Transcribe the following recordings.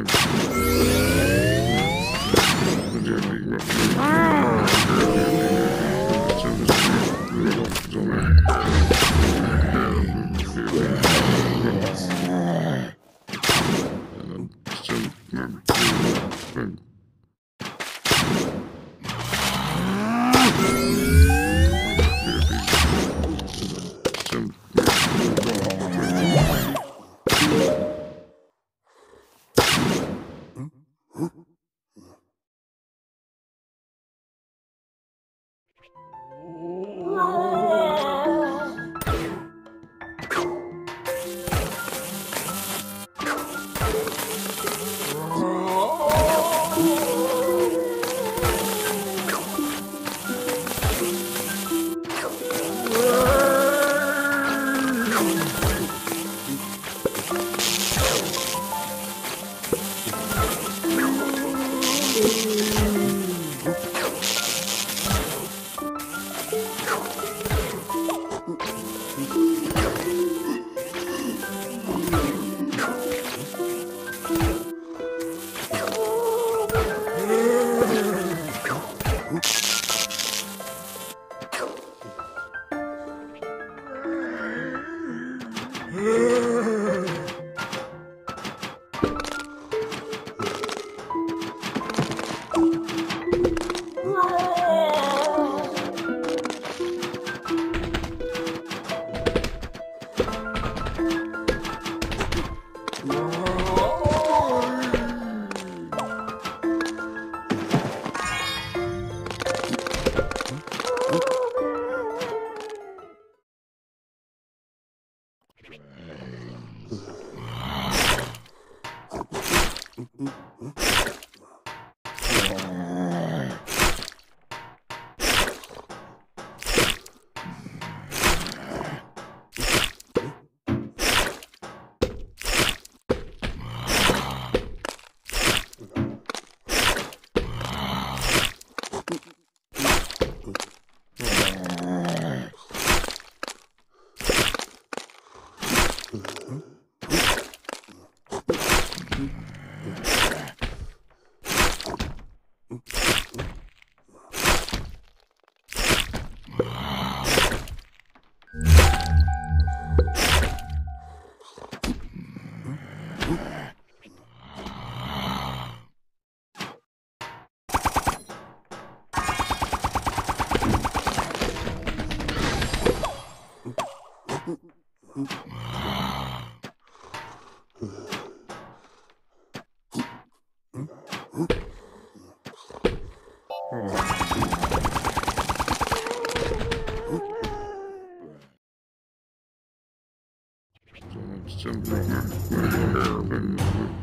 Ah! Jackson. Oh. brains.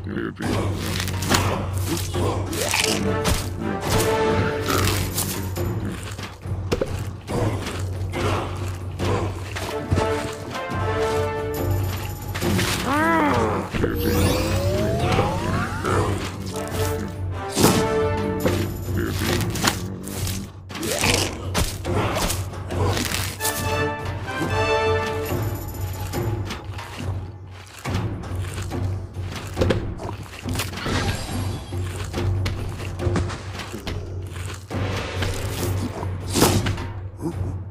Maybe. Thank.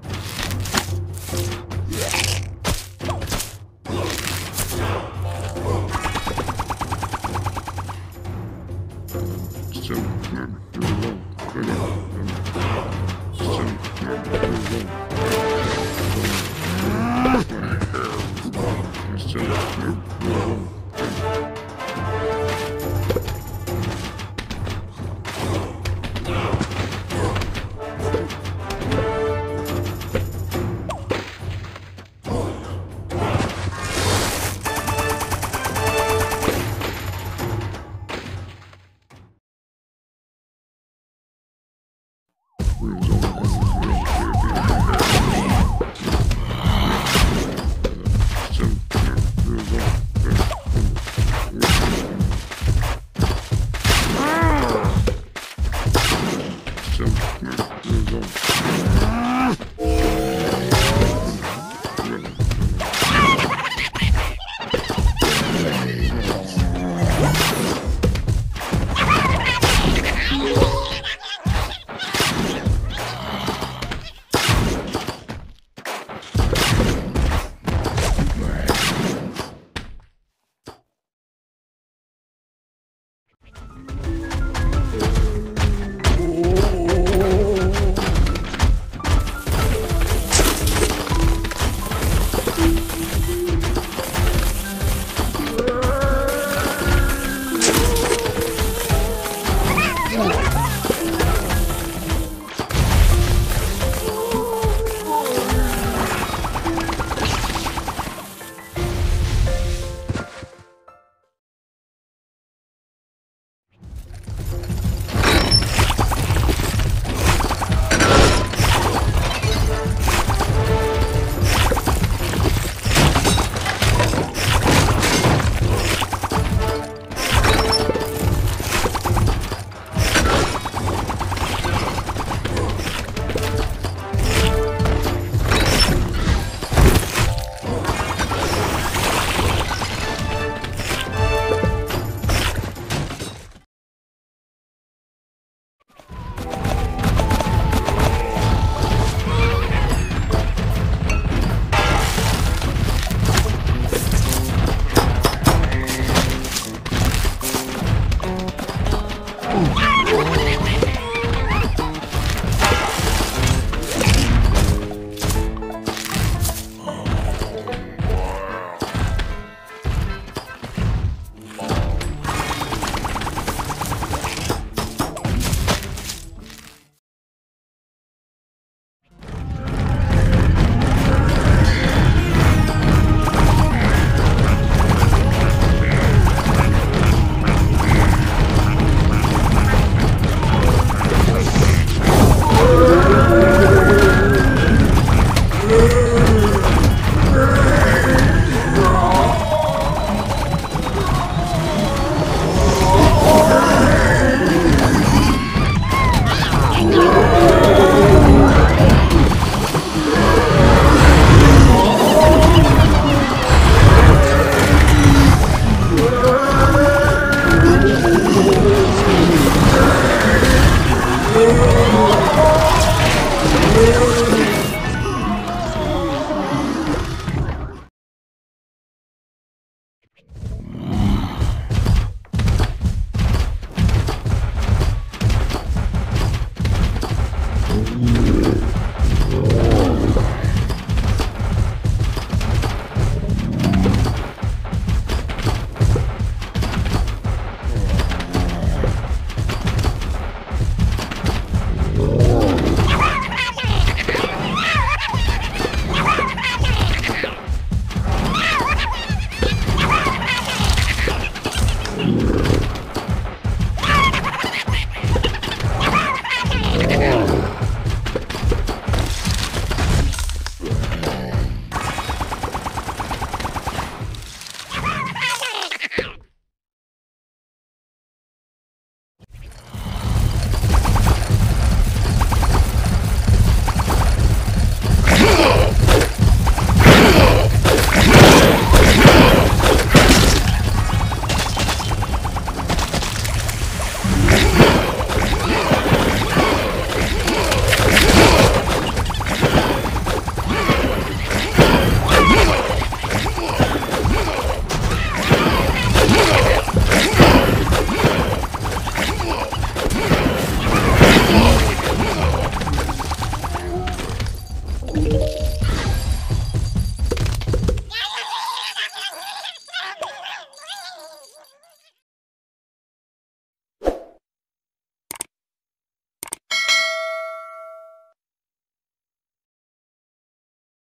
Some, some.